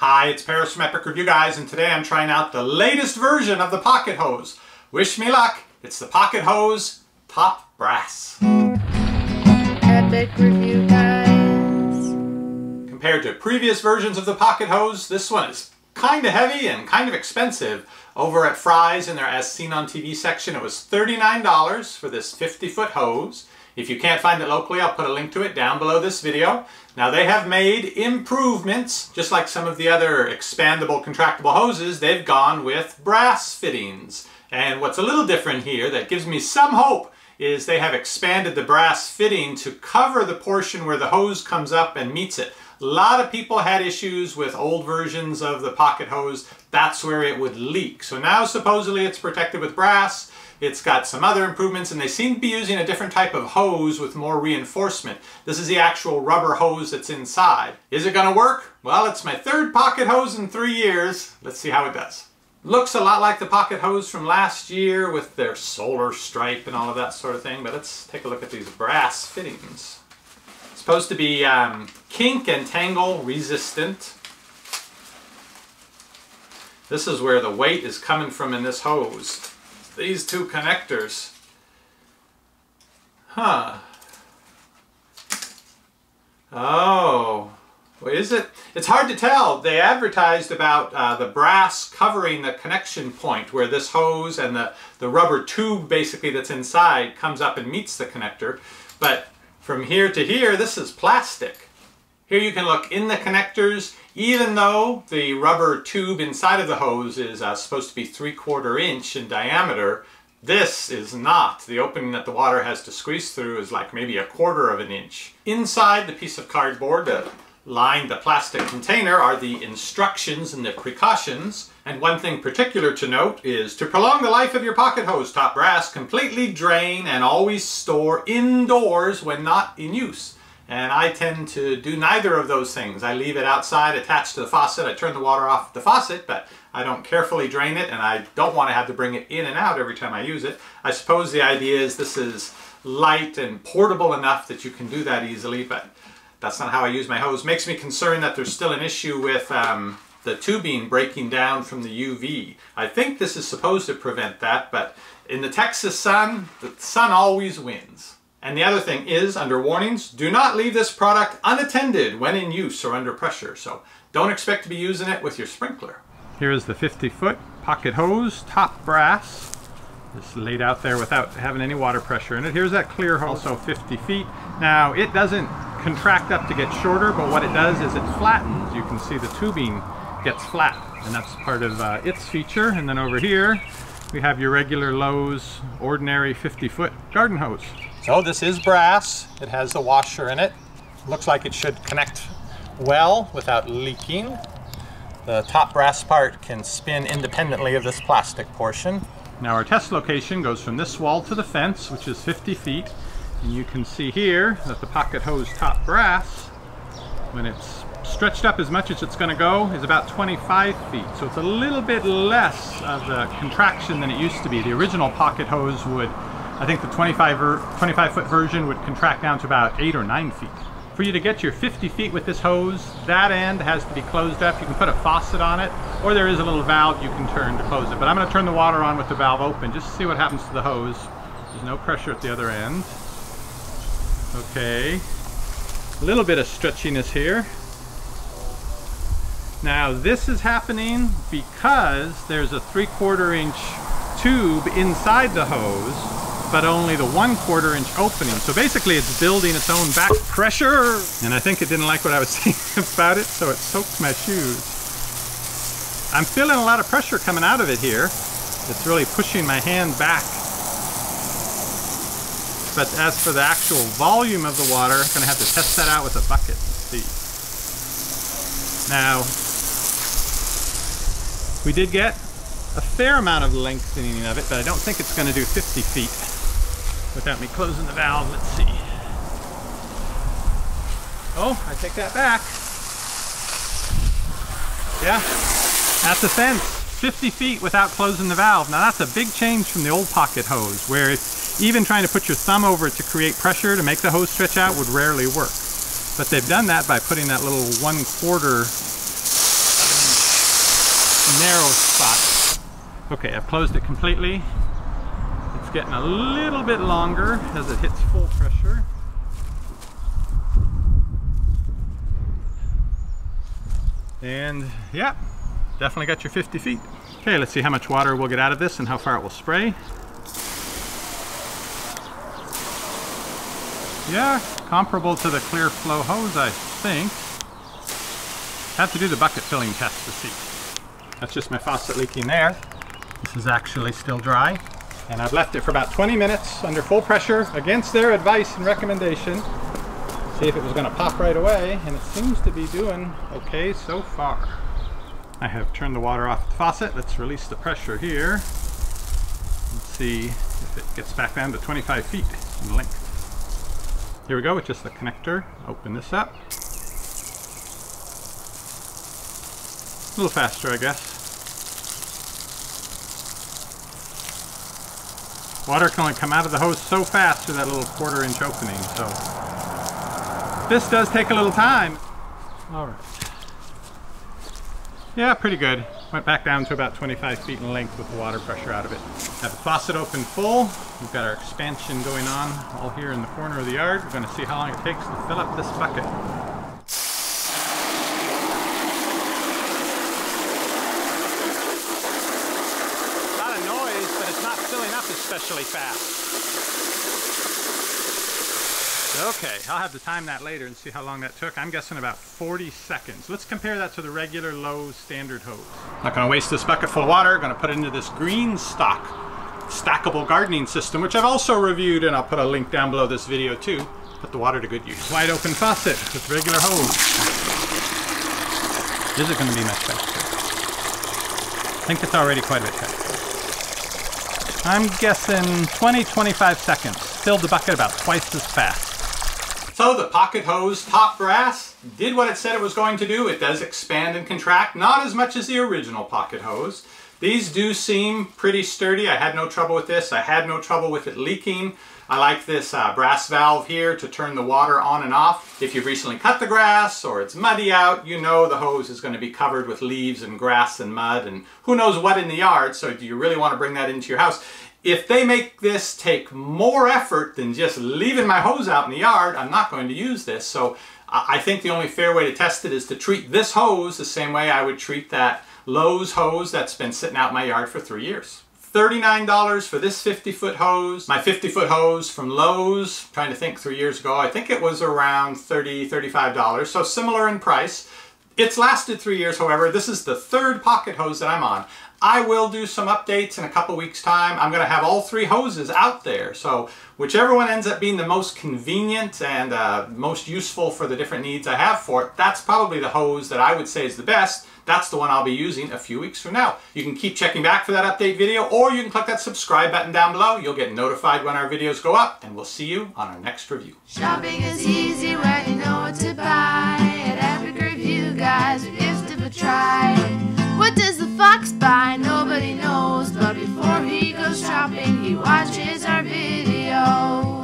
Hi, it's Paris from Epic Review Guys, and today I'm trying out the latest version of the Pocket Hose. Wish me luck, it's the Pocket Hose Top Brass. Epic Review Guys. Compared to previous versions of the Pocket Hose, this one is kind of heavy and kind of expensive. Over at Fry's in their As Seen on TV section, it was $39 for this 50-foot hose. If you can't find it locally, I'll put a link to it down below this video. Now they have made improvements, just like some of the other expandable contractible hoses, they've gone with brass fittings. And what's a little different here that gives me some hope is they have expanded the brass fitting to cover the portion where the hose comes up and meets it. A lot of people had issues with old versions of the pocket hose. That's where it would leak. So now supposedly it's protected with brass. It's got some other improvements and they seem to be using a different type of hose with more reinforcement. This is the actual rubber hose that's inside. Is it gonna work? Well, it's my third pocket hose in three years. Let's see how it does. Looks a lot like the pocket hose from last year with their solar stripe and all of that sort of thing, but let's take a look at these brass fittings. Supposed to be um, kink and tangle resistant. This is where the weight is coming from in this hose these two connectors. Huh. Oh. What is it? It's hard to tell. They advertised about uh, the brass covering the connection point where this hose and the, the rubber tube basically that's inside comes up and meets the connector. But from here to here, this is plastic. Here you can look in the connectors, even though the rubber tube inside of the hose is uh, supposed to be 3 quarter inch in diameter, this is not. The opening that the water has to squeeze through is like maybe a quarter of an inch. Inside the piece of cardboard that lined the plastic container are the instructions and the precautions. And one thing particular to note is to prolong the life of your pocket hose top brass, completely drain and always store indoors when not in use. And I tend to do neither of those things. I leave it outside attached to the faucet. I turn the water off the faucet, but I don't carefully drain it and I don't want to have to bring it in and out every time I use it. I suppose the idea is this is light and portable enough that you can do that easily, but that's not how I use my hose. Makes me concerned that there's still an issue with um, the tubing breaking down from the UV. I think this is supposed to prevent that, but in the Texas sun, the sun always wins. And the other thing is, under warnings, do not leave this product unattended when in use or under pressure. So don't expect to be using it with your sprinkler. Here is the 50 foot pocket hose, top brass. Just laid out there without having any water pressure in it. Here's that clear also 50 feet. Now it doesn't contract up to get shorter, but what it does is it flattens. You can see the tubing gets flat, and that's part of uh, its feature. And then over here, we have your regular Lowe's ordinary 50 foot garden hose. So this is brass. It has the washer in it. Looks like it should connect well without leaking. The top brass part can spin independently of this plastic portion. Now our test location goes from this wall to the fence, which is 50 feet. And you can see here that the pocket hose top brass, when it's stretched up as much as it's going to go, is about 25 feet. So it's a little bit less of the contraction than it used to be. The original pocket hose would I think the 25, er, 25 foot version would contract down to about 8 or 9 feet. For you to get your 50 feet with this hose, that end has to be closed up. You can put a faucet on it, or there is a little valve you can turn to close it. But I'm going to turn the water on with the valve open just to see what happens to the hose. There's no pressure at the other end. Okay. A little bit of stretchiness here. Now this is happening because there's a three quarter inch tube inside the hose but only the one quarter inch opening. So basically it's building its own back pressure. And I think it didn't like what I was saying about it, so it soaked my shoes. I'm feeling a lot of pressure coming out of it here. It's really pushing my hand back. But as for the actual volume of the water, I'm gonna have to test that out with a bucket and see. Now, we did get a fair amount of lengthening of it, but I don't think it's gonna do 50 feet without me closing the valve. Let's see. Oh, I take that back. Yeah, that's a fence. 50 feet without closing the valve. Now that's a big change from the old pocket hose where even trying to put your thumb over it to create pressure to make the hose stretch out would rarely work. But they've done that by putting that little one quarter narrow spot. Okay, I've closed it completely. It's getting a little bit longer as it hits full pressure. And yeah, definitely got your 50 feet. Okay, let's see how much water we'll get out of this and how far it will spray. Yeah, comparable to the clear flow hose, I think. Have to do the bucket filling test to see. That's just my faucet leaking there. This is actually still dry. And I've left it for about 20 minutes under full pressure against their advice and recommendation. See if it was gonna pop right away, and it seems to be doing okay so far. I have turned the water off the faucet. Let's release the pressure here. Let's see if it gets back down to 25 feet in length. Here we go with just the connector. Open this up. A little faster, I guess. Water can only come out of the hose so fast through that little quarter inch opening, so this does take a little time. All right. Yeah, pretty good. Went back down to about 25 feet in length with the water pressure out of it. Have the faucet open full. We've got our expansion going on all here in the corner of the yard. We're going to see how long it takes to fill up this bucket. A lot of noise, but it's not filling up especially fast. Okay, I'll have to time that later and see how long that took. I'm guessing about 40 seconds. Let's compare that to the regular Lowe's standard hose. Not gonna waste this bucket full of water. Gonna put it into this GreenStalk stackable gardening system, which I've also reviewed and I'll put a link down below this video too. Put the water to good use. Wide open faucet with regular hose. Is it gonna be much faster? I think it's already quite a bit faster. I'm guessing 20-25 seconds. Filled the bucket about twice as fast. So the pocket hose top brass did what it said it was going to do. It does expand and contract, not as much as the original pocket hose. These do seem pretty sturdy. I had no trouble with this. I had no trouble with it leaking. I like this uh, brass valve here to turn the water on and off. If you've recently cut the grass or it's muddy out, you know the hose is going to be covered with leaves and grass and mud and who knows what in the yard. So do you really want to bring that into your house? If they make this take more effort than just leaving my hose out in the yard, I'm not going to use this. So I think the only fair way to test it is to treat this hose the same way I would treat that Lowe's hose that's been sitting out in my yard for three years. $39 for this 50 foot hose. My 50 foot hose from Lowe's, trying to think three years ago, I think it was around $30, $35. So similar in price. It's lasted three years, however. This is the third pocket hose that I'm on. I will do some updates in a couple weeks time. I'm going to have all three hoses out there. So whichever one ends up being the most convenient and uh, most useful for the different needs I have for it, that's probably the hose that I would say is the best. That's the one I'll be using a few weeks from now. You can keep checking back for that update video or you can click that subscribe button down below. You'll get notified when our videos go up and we'll see you on our next review. Shopping is easy when you know what to buy. At Review, guys, a try. he goes shopping, he watches our videos.